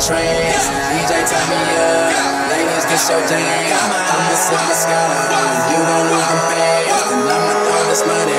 trance. DJ turn me up, ladies get your jam. I'ma sip the sky, you don't them pants, and I'ma throw this money.